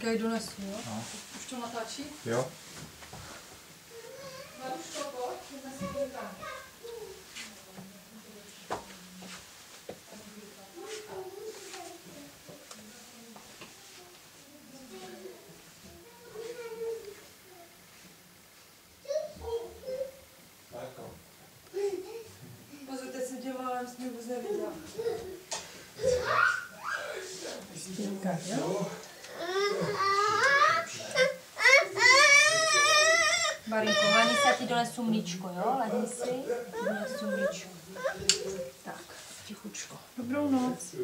Počkej, donesu, jo? No. Už to natáčí? Jo? Maruško, pojď. Pozor, teď jsem tě vůbec neviděla. Marinko, Hani se ti donesu mlíčko, jo? Lehni si, donesu mlíčko. Tak, tichučko. Dobrou noc.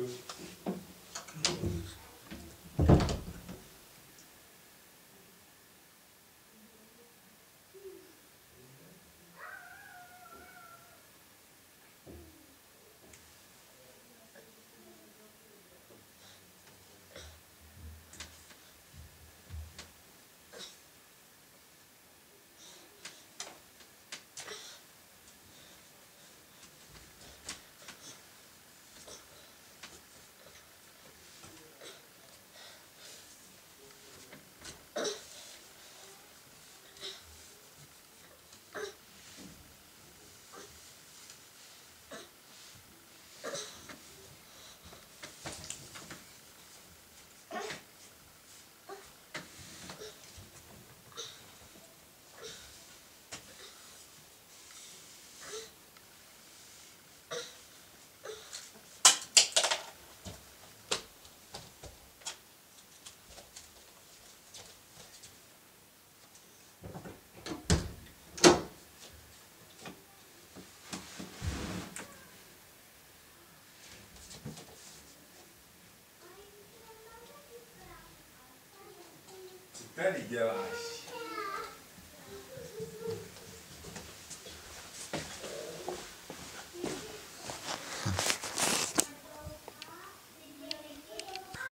太理解了。